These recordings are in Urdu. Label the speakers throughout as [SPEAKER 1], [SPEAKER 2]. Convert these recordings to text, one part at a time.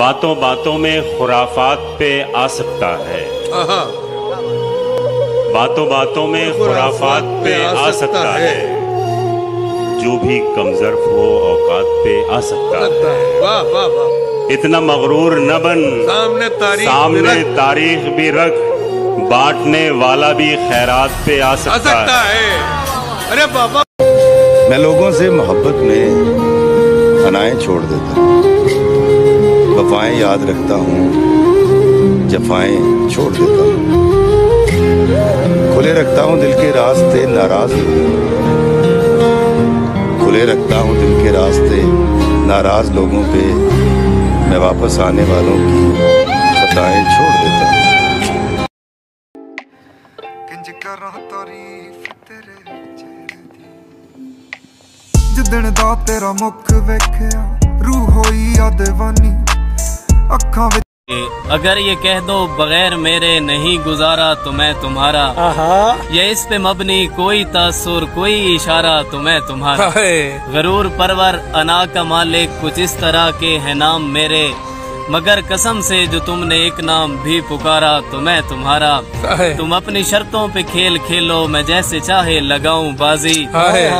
[SPEAKER 1] باتوں باتوں میں خرافات پہ آ سکتا ہے۔ باتوں باتوں میں
[SPEAKER 2] خرافات پہ آ سکتا
[SPEAKER 1] ہے۔ جو بھی کمزرف ہو اوقات پہ آ سکتا
[SPEAKER 2] ہے۔
[SPEAKER 1] اتنا مغرور نہ بن۔
[SPEAKER 2] سامنے
[SPEAKER 1] تاریخ بھی رکھ۔ بانٹنے والا بھی خیرات پہ آ
[SPEAKER 2] سکتا ہے۔ ارے بابا۔
[SPEAKER 3] میں لوگوں سے محبت میں انائیں چھوڑ دیتا ہوں۔ وفائیں یاد رکھتا ہوں، جفائیں چھوڑ دیتا ہوں۔ کھلے رکھتا ہوں دل کے راستے ناراض۔ لوگوں کو کھلے رکھتا ہوں دل کے راستے ناراض لوگوں پہ۔ میں واپس آنے والوں کی خطائیں چھوڑ دیتا ہوں۔
[SPEAKER 4] جدن دا تیرا مکھ ویکھیا، روح ہوئی آدھے وانی
[SPEAKER 5] اگر یہ کہہ دو بغیر میرے نہیں گزارا تو میں تمہارا۔ یہ اس پہ مبنی کوئی تاثر کوئی اشارہ تو میں تمہارا۔ غرور پرور انا کا مالک کچھ اس طرح کے ہیں نام میرے۔ مگر قسم سے جو تم نے ایک نام بھی پکارا تو میں تمہارا۔ تم اپنی شرطوں پہ کھیل کھیلو میں جیسے چاہے لگاؤں بازی۔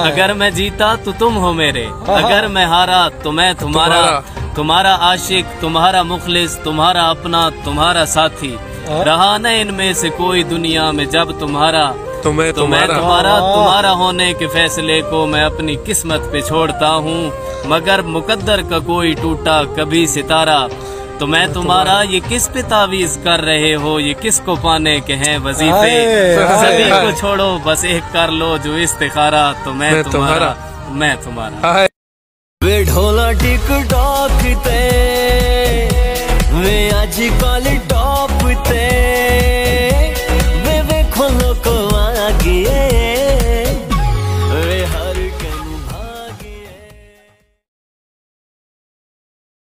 [SPEAKER 6] اگر
[SPEAKER 5] میں جیتا تو تم ہو میرے۔ اگر میں ہارا تو میں تمہارا۔ تمہارا عاشق تمہارا مخلص تمہارا اپنا تمہارا ساتھی۔ رہا نہ ان میں سے کوئی دنیا میں جب تمہارا
[SPEAKER 7] تو میں تمہارا۔
[SPEAKER 5] تمہارا ہونے کے فیصلے کو میں اپنی قسمت پہ چھوڑتا ہوں۔ مگر مقدر کا کوئی ٹوٹا کبھی ستارہ۔ تو میں تمہارا یہ کس پہ تعویز کر رہے ہو؟ یہ کس کو پانے کے ہیں وظیفے؟ سبھی کو چھوڑو بس ایک کر لو جو استخارہ۔ تو میں تمہارا میں تمہارا۔
[SPEAKER 8] ਵੇ ਢੋਲਾ ਟਿਕ ਟਾਕ ਤੇ ਵੇ ਅੱਜ ਕੱਲ